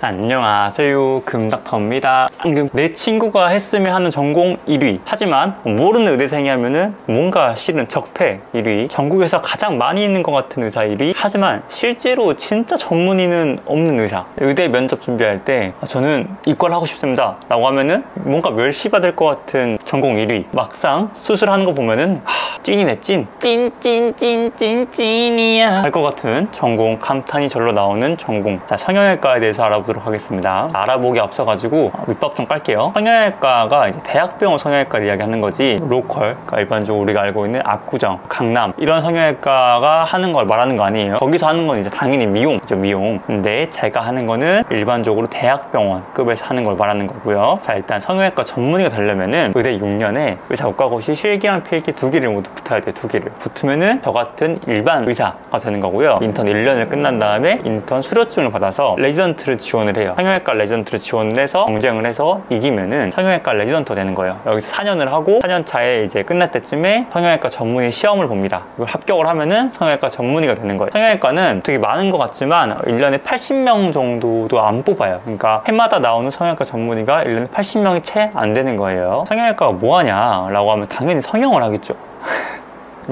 안녕하세요. 금닥터입니다. 방금 내 친구가 했으면 하는 전공 1위. 하지만 모르는 의대생이 하면은 뭔가 싫은 적폐 1위. 전국에서 가장 많이 있는 것 같은 의사 1위. 하지만 실제로 진짜 전문의는 없는 의사. 의대 면접 준비할 때 아, 저는 이걸 하고 싶습니다. 라고 하면은 뭔가 멸시받을 것 같은 전공 1위. 막상 수술하는 거 보면은 하, 찐이네 찐 찐찐찐찐 찐이야. 할 것 같은 전공 감탄이 절로 나오는 전공. 자 성형외과에 대해서 알아보 도록 알아보도록 하겠습니다. 알아보기 앞서가지고 밑밥 좀 깔게요. 성형외과가 이제 대학병원 성형외과를 이야기하는 거지 로컬, 그러니까 일반적으로 우리가 알고 있는 압구정, 강남 이런 성형외과가 하는 걸 말하는 거 아니에요. 거기서 하는 건 이제 당연히 미용이죠, 미용. 근데 제가 하는 거는 일반적으로 대학병원급에서 하는 걸 말하는 거고요. 자, 일단 성형외과 전문의가 되려면은 의대 6년에 의사 국가고시 실기랑 필기 두 개를 모두 붙어야 돼요, 두 개를. 붙으면은 저 같은 일반 의사가 되는 거고요. 인턴 1년을 끝난 다음에 인턴 수료증을 받아서 레지던트를 지원 을 해요. 성형외과 레지던트를 지원을 해서 경쟁을 해서 이기면은 성형외과 레지던트 되는 거예요. 여기서 4년을 하고 4년 차에 이제 끝날 때쯤에 성형외과 전문의 시험을 봅니다. 이걸 합격을 하면은 성형외과 전문의가 되는 거예요. 성형외과는 되게 많은 것 같지만 1년에 80명 정도도 안 뽑아요. 그러니까 해마다 나오는 성형외과 전문의가 1년에 80명이 채 안 되는 거예요. 성형외과가 뭐하냐 라고 하면 당연히 성형을 하겠죠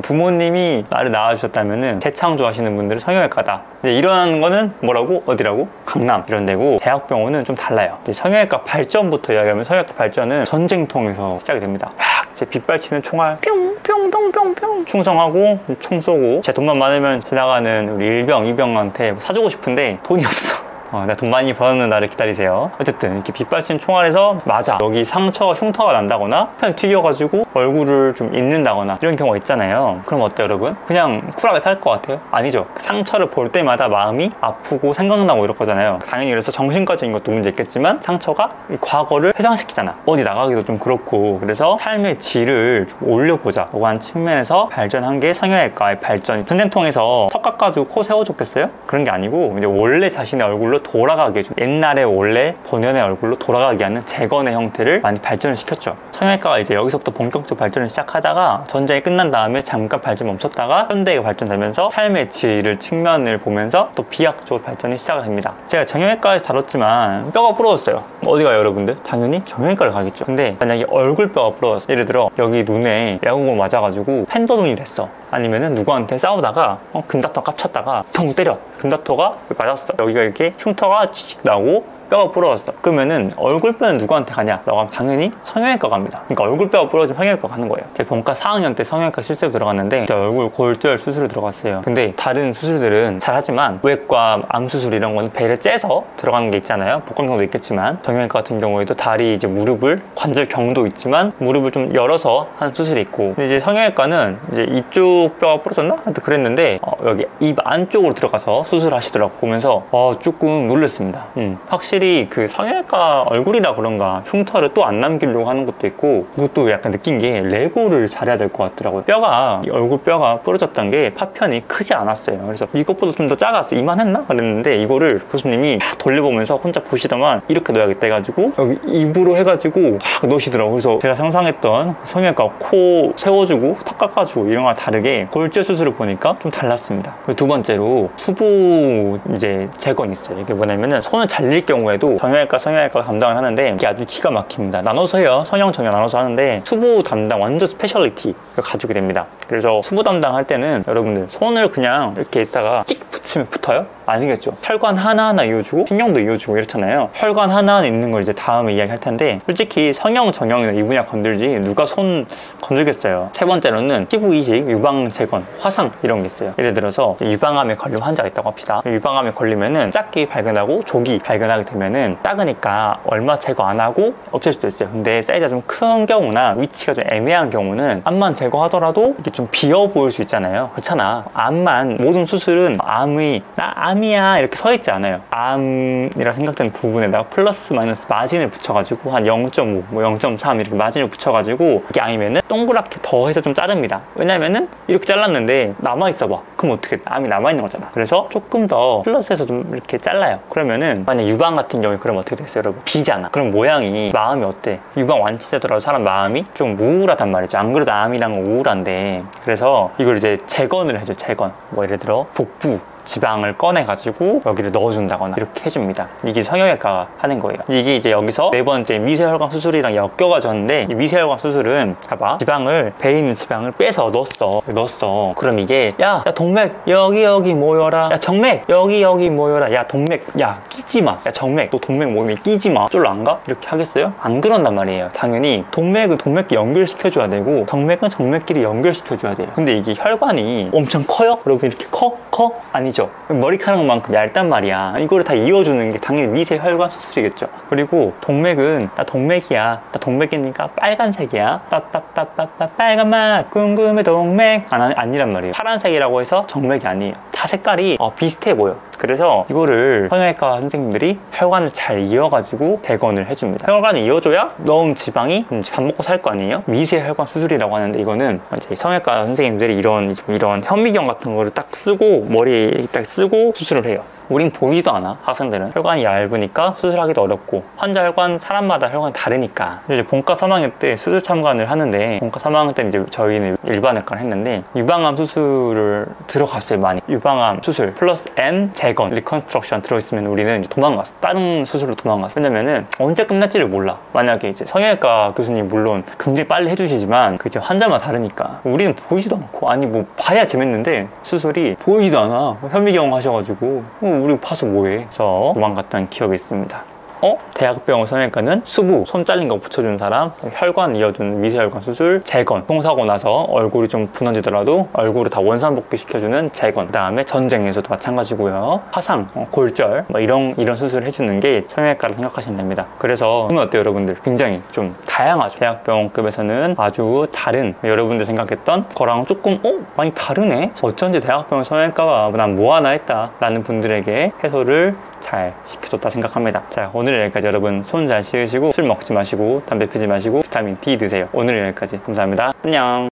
부모님이 나를 낳아주셨다면은 재창조하시는 분들은 성형외과다 이런 거는 뭐라고? 어디라고? 강남. 이런 데고 대학병원은 좀 달라요. 성형외과 발전부터 이야기하면 성형외과 발전은 전쟁통에서 시작이 됩니다. 제 빗발치는 총알 뿅뿅뿅뿅뿅. 충성하고 총 쏘고 제 돈만 많으면 지나가는 우리 일병 이병한테 사주고 싶은데 돈이 없어 어, 나돈 많이 버는 날을 기다리세요. 어쨌든 이렇게 빗발친 총알에서 맞아. 여기 상처 흉터가 난다거나 그냥 튀겨가지고 얼굴을 좀 잊는다거나 이런 경우가 있잖아요. 그럼 어때요 여러분? 그냥 쿨하게 살 것 같아요? 아니죠. 상처를 볼 때마다 마음이 아프고 생각나고 이럴 거잖아요. 당연히 그래서 정신과적인 것도 문제 있겠지만 상처가 과거를 회상시키잖아. 어디 나가기도 좀 그렇고. 그래서 삶의 질을 좀 올려보자. 라고 한 측면에서 발전한 게 성형외과의 발전이 전쟁통에서 턱 깎아주고 코 세워줬겠어요? 그런 게 아니고 이제 원래 자신의 얼굴로 돌아가게 좀 옛날에 원래 본연의 얼굴로 돌아가게 하는 재건의 형태를 많이 발전을 시켰죠 성형외과가 이제 여기서부터 본격적 발전을 시작하다가 전쟁이 끝난 다음에 잠깐 발전 멈췄다가 현대에 발전되면서 삶의 질을 측면을 보면서 또 비약적으로 발전이 시작을 됩니다. 제가 정형외과에서 다뤘지만 뼈가 부러졌어요. 어디 가요 여러분들? 당연히 정형외과를 가겠죠. 근데 만약에 얼굴뼈가 부러졌어. 예를 들어 여기 눈에 야구공 맞아가지고 팬더눈이 됐어. 아니면은 누구한테 싸우다가 어, 금닥터 깝쳤다가 통 때려. 금닥터가 맞았어. 여기가 이렇게 흉터가 치직 나고 뼈가 부러졌어. 그러면은 얼굴뼈는 누구한테 가냐? 라고 하면 당연히 성형외과 갑니다. 그러니까 얼굴뼈가 부러지면 성형외과 가는 거예요. 제 본과 4학년 때 성형외과 실습 들어갔는데 얼굴 골절 수술을 들어갔어요. 근데 다른 수술들은 잘하지만 외과 암수술 이런 건 배를 째서 들어가는 게 있잖아요. 복강경도 있겠지만 성형외과 같은 경우에도 다리 이제 무릎을 관절 경도 있지만 무릎을 좀 열어서 한 수술이 있고. 근데 이제 성형외과는 이제 이쪽 뼈가 부러졌나? 하여튼 그랬는데 어, 여기 입 안쪽으로 들어가서 수술하시더라고 보면서 어, 조금 놀랐습니다. 음, 확실히 확실히 그 성형외과 얼굴이라 그런가 흉터를 또 안 남기려고 하는 것도 있고 그것도 약간 느낀 게 레고를 잘해야 될 것 같더라고요. 뼈가 얼굴 뼈가 부러졌던 게 파편이 크지 않았어요. 그래서 이것보다 좀 더 작았어 이만했나? 그랬는데 이거를 교수님이 돌려보면서 혼자 보시더만 이렇게 넣어야겠다 해가지고 여기 입으로 해가지고 막 넣으시더라고요. 그래서 제가 상상했던 성형외과 코 세워주고 턱 깎아주고 이런 거랑 다르게 골절 수술을 보니까 좀 달랐습니다. 그리고 두 번째로 수부 이제 재건이 있어요. 이게 뭐냐면은 손을 잘릴 경우에 경우에도 정형외과, 성형외과 담당을 하는데 이게 아주 기가 막힙니다. 나눠서 해요. 성형, 정형 나눠서 하는데 수부 담당 완전 speciality를 가지게 됩니다. 그래서 수부 담당할 때는 여러분들 손을 그냥 이렇게 있다가 끽 붙이면 붙어요? 아니겠죠. 혈관 하나하나 이어주고 신경도 이어주고 이렇잖아요. 혈관 하나하나 있는 걸 이제 다음에 이야기할 텐데 솔직히 성형, 정형이나 이 분야 건들지 누가 손 건들겠어요. 세 번째로는 피부 이식, 유방 재건, 화상 이런 게 있어요. 예를 들어서 유방암에 걸린 환자가 있다고 합시다. 유방암에 걸리면은 작게 발견하고 조기 발견하게 되면은 작으니까 얼마 제거 안 하고 없앨 수도 있어요. 근데 사이즈가 좀 큰 경우나 위치가 좀 애매한 경우는 암만 제거하더라도 이게 좀 비어 보일 수 있잖아요. 그렇잖아. 암만 모든 수술은 암이 나 암. 암이야 이렇게 서 있지 않아요 암이라 생각되는 부분에다가 플러스 마이너스 마진을 붙여가지고 한 0.5, 뭐 0.3 이렇게 마진을 붙여가지고 이게 암이면은 동그랗게 더해서 좀 자릅니다 왜냐면은 이렇게 잘랐는데 남아있어 봐 그럼 어떻게 암이 남아있는 거잖아. 그래서 조금 더 플러스해서 좀 이렇게 잘라요. 그러면은 만약 유방 같은 경우에 그럼 어떻게 됐어요 여러분? 비잖아. 그럼 모양이 마음이 어때? 유방 완치되더라도 사람 마음이 좀 우울하단 말이죠. 안 그래도 암이란 건 우울한데. 그래서 이걸 이제 재건을 해줘 재건. 뭐 예를 들어 복부 지방을 꺼내가지고 여기를 넣어준다거나 이렇게 해줍니다. 이게 성형외과가 하는 거예요. 이게 이제 여기서 네 번째 미세혈관 수술이랑 엮여가졌는데 이 미세혈관 수술은 봐봐 지방을 배에 있는 지방을 빼서 넣었어 넣었어 그럼 이게 야, 야 동맥 여기 여기 모여라 야 정맥 여기 여기 모여라 야 동맥 야 끼지 마 야 정맥 너 동맥 모이면 끼지 마 쫄로 안 가? 이렇게 하겠어요? 안 그런단 말이에요 당연히 동맥은 동맥끼리 연결시켜줘야 되고 정맥은 정맥끼리 연결시켜줘야 돼요 근데 이게 혈관이 엄청 커요? 여러분 이렇게 커? 커? 아니죠 머리카락만큼 얇단 말이야. 이거를 다 이어주는 게 당연히 미세 혈관 수술이겠죠. 그리고 동맥은 나 동맥이야. 나 동맥이니까 빨간색이야. 빠빠빠빠빠 빨간 맛 궁금해 동맥. 안, 아니란 말이에요. 파란색이라고 해서 정맥이 아니에요. 다 색깔이 어, 비슷해 보여 그래서 이거를 성형외과 선생님들이 혈관을 잘 이어가지고 대건을 해줍니다. 혈관을 이어줘야 넣은 지방이 음, 밥 먹고 살 거 아니에요? 미세 혈관 수술이라고 하는데 이거는 이제 성형외과 선생님들이 이런 이런 현미경 같은 거를 딱 쓰고 머리에 딱 쓰고 수술을 해요. 우린 보이지도 않아 학생들은. 혈관이 얇으니까 수술하기도 어렵고 환자 혈관 사람마다 혈관이 다르니까. 이제 본과 3학년 때 수술 참관을 하는데 본과 3학년 때는 이제 저희는 일반외과를 했는데 유방암 수술을 들어갔어요 많이. 유방암 수술 플러스 M 재건 reconstruction 들어있으면 우리는 도망갔어. 다른 수술로 도망갔어. 왜냐면은 언제 끝날지를 몰라. 만약에 이제 성형외과 교수님 물론 굉장히 빨리 해주시지만 그 이제 환자마다 다르니까. 우리는 보이지도 않고 아니 뭐 봐야 재밌는데 수술이 보이지도 않아. 현미경 하셔가지고. 어, 우리 봐서 뭐해? 그래서 도망갔던 기억이 있습니다 어? 대학병원 성형외과는 수부, 손 잘린 거 붙여준 사람, 혈관 이어준 미세혈관 수술, 재건, 통사고 나서 얼굴이 좀 분원지더라도 얼굴을 다 원상복귀 시켜주는 재건, 그 다음에 전쟁에서도 마찬가지고요. 화상, 어, 골절, 뭐 이런 이런 수술을 해주는 게 성형외과라고 생각하시면 됩니다. 그래서 보면 어때요, 여러분들? 굉장히 좀 다양하죠. 대학병원급에서는 아주 다른 여러분들 생각했던 거랑 조금 어? 많이 다르네? 어쩐지 대학병원 성형외과와 난 뭐 하나 했다 라는 분들에게 해소를 잘 시켜줬다 생각합니다. 자, 오늘 여기까지 여러분 손 잘 씻으시고 술 먹지 마시고 담배 피지 마시고 비타민 D 드세요. 오늘 여기까지 감사합니다. 안녕.